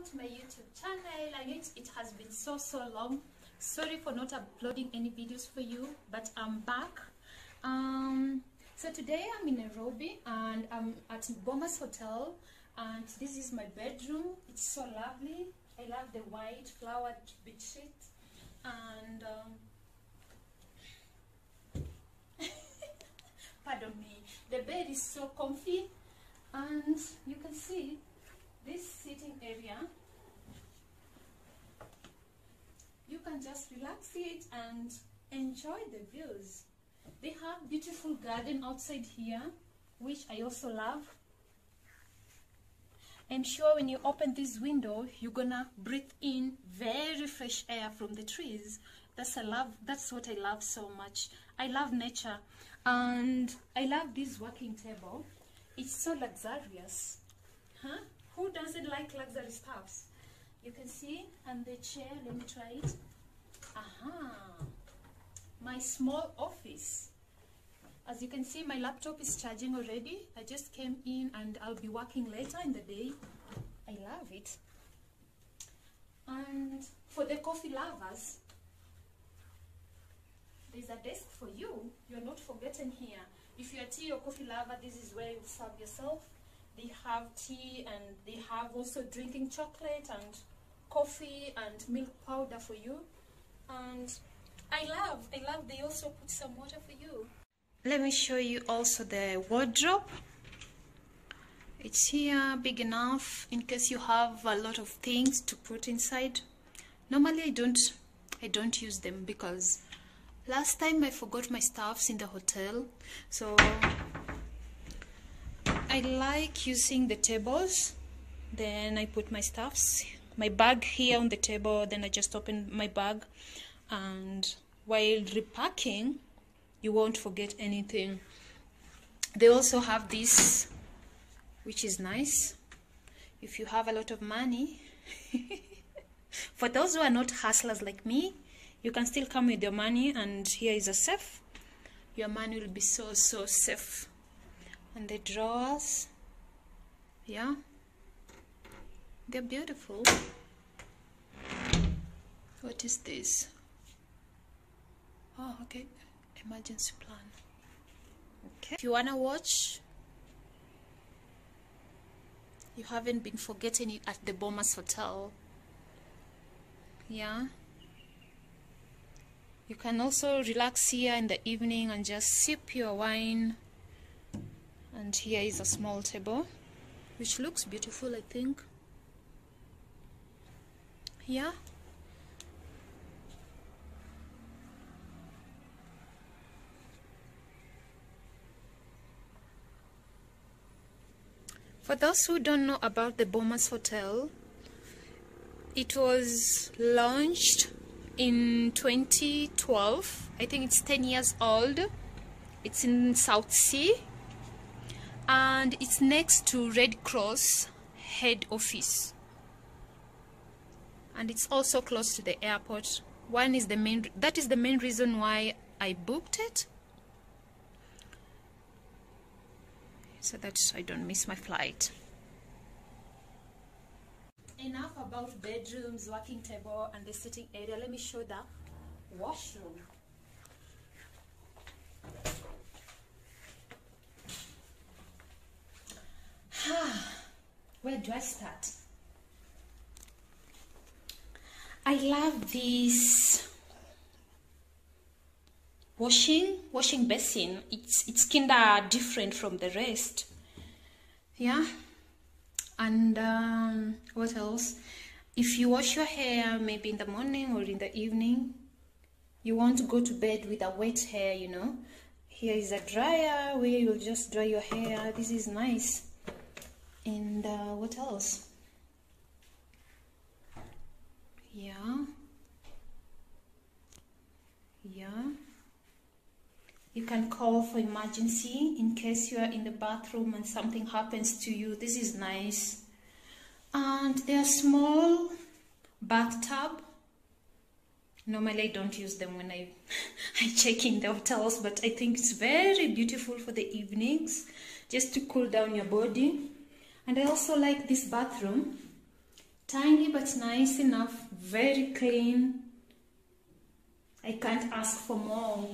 welcome to my youtube channel i know it, has been so so long. Sorry for not uploading any videos for you but i'm back. Um so today i'm in nairobi and i'm at bomas hotel and this is my bedroom. It's so lovely. I love the white flowered bed sheet and um, pardon me the bed is so comfy and you can see this sitting area you can just relax it and enjoy the views. They have beautiful garden outside here which i also love. I'm sure when you open this window you're gonna breathe in very fresh air from the trees. That's i love that's what i love so much. I love nature. And i love this working table. It's so luxurious. Huh who doesn't like luxury stuffs? You can see and the chair let me try it. Aha. My small office. As you can see my laptop is charging already. I just came in and i'll be working later in the day. I love it. And for the coffee lovers there's a desk for you. You're not forgotten here. If you're a tea or coffee lover this is where you serve yourself they have tea and they have also drinking chocolate and coffee and milk powder for you. And i love i love they also put some water for you. Let me show you also the wardrobe. It's here big enough in case you have a lot of things to put inside. Normally i don't i don't use them because last time i forgot my stuffs in the hotel. So I like using the tables. Then I put my stuffs my bag here on the table. Then I just open my bag. And while repacking you won't forget anything. They also have this which is nice. If you have a lot of money for those who are not hustlers like me you can still come with your money. And here is a safe. Your money will be so so safe and the drawers yeah. They're beautiful. What is this? Oh okay. Emergency plan. Okay. If you wanna watch? You haven't been forgetting it at the Bomas Hotel. Yeah. You can also relax here in the evening and just sip your wine and here is a small table which looks beautiful I think. Yeah. For those who don't know about the Bomas Hotel it was launched in 2012 I think it's 10 years old. It's in South C and it's next to Red Cross head office. And it's also close to the airport. One is the main that is the main reason why I booked it. So that I don't miss my flight. Enough about bedrooms working table and the sitting area. Let me show the washroom I start? I love this washing washing basin. It's it's kinda different from the rest. Yeah. And um, what else? If you wash your hair maybe in the morning or in the evening, you want to go to bed with a wet hair, you know. Here is a dryer where you'll just dry your hair. This is nice and uh, what else? Yeah. Yeah. You can call for emergency in case you are in the bathroom and something happens to you. This is nice. And there are small bathtub. Normally I don't use them when I, I check in the hotels but I think it's very beautiful for the evenings just to cool down your body and I also like this bathroom. Tiny but nice enough very clean. I can't ask for more